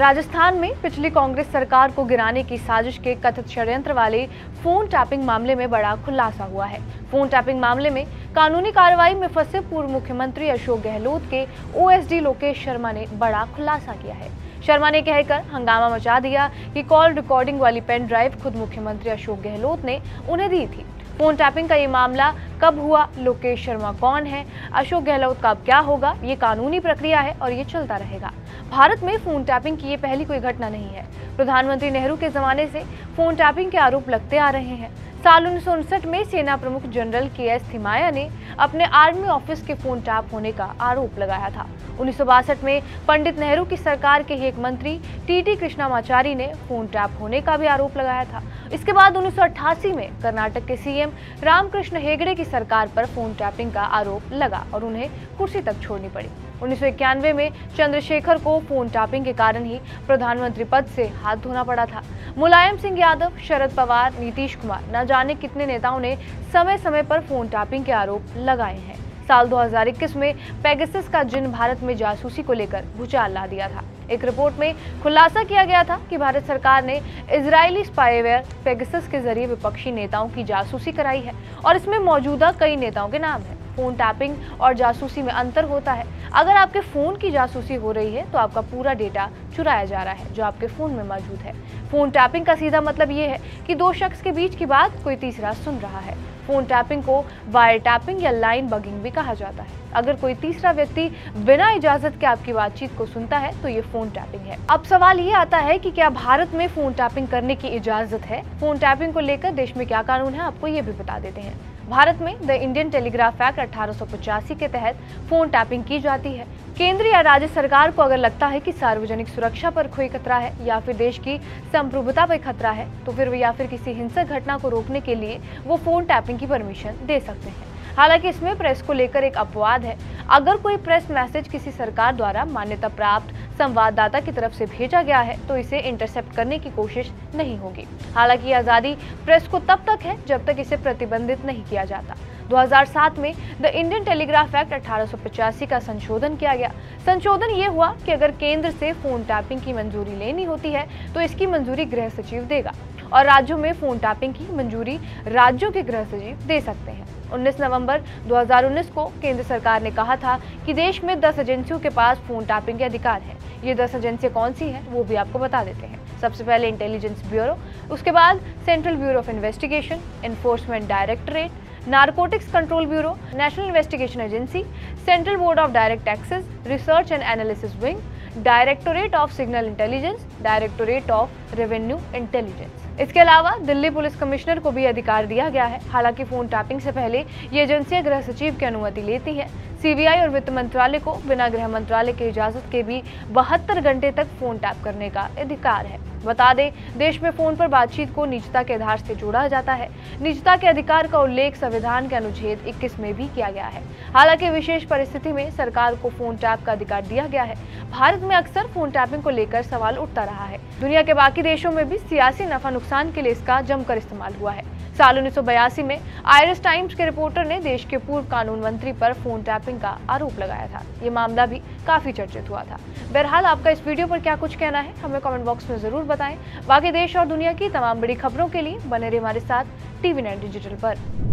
राजस्थान में पिछली कांग्रेस सरकार को गिराने की साजिश के कथित षड्यंत्र वाले फ़ोन टैपिंग मामले में बड़ा खुलासा हुआ है। फ़ोन टैपिंग मामले में कानूनी कार्रवाई में फंसे पूर्व मुख्यमंत्री अशोक गहलोत के ओएसडी लोकेश शर्मा ने बड़ा खुलासा किया है। शर्मा ने कहकर हंगामा मचा दिया कि कॉल रिकॉर्डिंग वाली पेन ड्राइव खुद मुख्यमंत्री अशोक गहलोत ने उन्हें दी थी। फ़ोन टैपिंग का ये मामला कब हुआ, लोकेश शर्मा कौन है, अशोक गहलोत का अब क्या होगा, ये कानूनी प्रक्रिया है और ये चलता रहेगा। भारत में फ़ोन टैपिंग की ये पहली कोई घटना नहीं है। प्रधानमंत्री नेहरू के जमाने से फ़ोन टैपिंग के आरोप लगते आ रहे हैं। साल उन्नीस में सेना प्रमुख जनरल के एस थिमाया ने अपने आर्मी ऑफ़िस के फ़ोन टैप होने का आरोप लगाया था। उन्नीस में पंडित नेहरू की सरकार के ही एक मंत्री टीटी कृष्णामाचारी ने फ़ोन टैप होने का भी आरोप लगाया था। इसके बाद उन्नीस सौ अट्ठासी में कर्नाटक के सीएम रामकृष्ण हेगड़े की सरकार पर फ़ोन टैपिंग का आरोप लगा और उन्हें कुर्सी तक छोड़नी पड़ी। उन्नीस सौ इक्यानवे में चंद्रशेखर को फ़ोन टैपिंग के कारण ही प्रधानमंत्री पद से हाथ धोना पड़ा था। मुलायम सिंह यादव, शरद पवार, नीतीश कुमार। न जाने कितने नेताओं ने समय समय पर फ़ोन टैपिंग के आरोप लगाए हैं। साल 2021 में पेगासस का जिन भारत में जासूसी को लेकर भूचाल ला दिया था। एक रिपोर्ट में खुलासा किया गया था कि भारत सरकार ने इजरायली स्पाईवेयर पेगसिस के ज़रिए विपक्षी नेताओं की जासूसी कराई है और इसमें मौजूदा कई नेताओं के नाम है। फ़ोन टैपिंग और जासूसी में अंतर होता है। अगर आपके फ़ोन की जासूसी हो रही है तो आपका पूरा डेटा चुराया जा रहा है, जो आपके फ़ोन में मौजूद है। फ़ोन टैपिंग का सीधा मतलब ये है कि दो शख्स के बीच की बात कोई तीसरा सुन रहा है। फ़ोन टैपिंग को वायर टैपिंग या लाइन बगिंग भी कहा जाता है। अगर कोई तीसरा व्यक्ति बिना इजाज़त के आपकी बातचीत को सुनता है तो ये फ़ोन टैपिंग है। अब सवाल ये आता है कि क्या भारत में फ़ोन टैपिंग करने की इजाज़त है? फ़ोन टैपिंग को लेकर देश में क्या कानून है, आपको ये भी बता देते हैं। भारत में द इंडियन टेलीग्राफ एक्ट अठारह सौ पचासी के तहत फ़ोन टैपिंग की जाती है। केंद्र या राज्य सरकार को अगर लगता है कि सार्वजनिक सुरक्षा पर कोई खतरा है या फिर देश की संप्रभुता पर खतरा है तो फिर या फिर किसी हिंसक घटना को रोकने के लिए वो फ़ोन टैपिंग की परमिशन दे सकते हैं। हालाँकि इसमें प्रेस को लेकर एक अपवाद है। अगर कोई प्रेस मैसेज किसी सरकार द्वारा मान्यता प्राप्त संवाददाता की तरफ़ से भेजा गया है तो इसे इंटरसेप्ट करने की कोशिश नहीं होगी। हालाँकि आज़ादी प्रेस को तब तक है जब तक इसे प्रतिबंधित नहीं किया जाता। 2007 में द इंडियन टेलीग्राफ एक्ट अठारह सौ पचासी का संशोधन किया गया। संशोधन ये हुआ कि अगर केंद्र से फ़ोन टैपिंग की मंजूरी लेनी होती है तो इसकी मंजूरी गृह सचिव देगा और राज्यों में फ़ोन टैपिंग की मंजूरी राज्यों के गृह सचिव दे सकते हैं। 19 नवंबर 2019 को केंद्र सरकार ने कहा था कि देश में 10 एजेंसियों के पास फ़ोन टैपिंग के अधिकार है। ये 10 एजेंसियाँ कौन सी हैं, वो भी आपको बता देते हैं। सबसे पहले इंटेलिजेंस ब्यूरो उसके बाद central bureau of investigation enforcement directorate narcotics control bureau national investigation agency central board of direct taxes research and analysis wing directorate of signal intelligence directorate of revenue intelligence इसके अलावा Delhi police commissioner को भी अधिकार दिया गया है। हालाँकि phone tapping से पहले ये एजेंसियाँ गृह सचिव की अनुमति लेती है। सीबीआई और वित्त मंत्रालय को बिना गृह मंत्रालय की इजाज़त के भी बहत्तर घंटे तक फ़ोन टैप करने का अधिकार है। बता दें, देश में फ़ोन पर बातचीत को निजता के आधार से जोड़ा जाता है। निजता के अधिकार का उल्लेख संविधान के अनुच्छेद 21 में भी किया गया है। हालाँकि विशेष परिस्थिति में सरकार को फ़ोन टैप का अधिकार दिया गया है। भारत में अक्सर फ़ोन टैपिंग को लेकर सवाल उठता रहा है। दुनिया के बाकी देशों में भी सियासी नफा नुकसान के लिए इसका जमकर इस्तेमाल हुआ है। साल उन्नीस सौ बयासी में आयरस टाइम्स के रिपोर्टर ने देश के पूर्व कानून मंत्री पर फ़ोन टैपिंग का आरोप लगाया था। ये मामला भी काफ़ी चर्चित हुआ था। बहरहाल, आपका इस वीडियो पर क्या कुछ कहना है, हमें कमेंट बॉक्स में ज़रूर बताएँ। बाकी देश और दुनिया की तमाम बड़ी खबरों के लिए बने रहे हमारे साथ टीवी नाइन डिजिटल पर।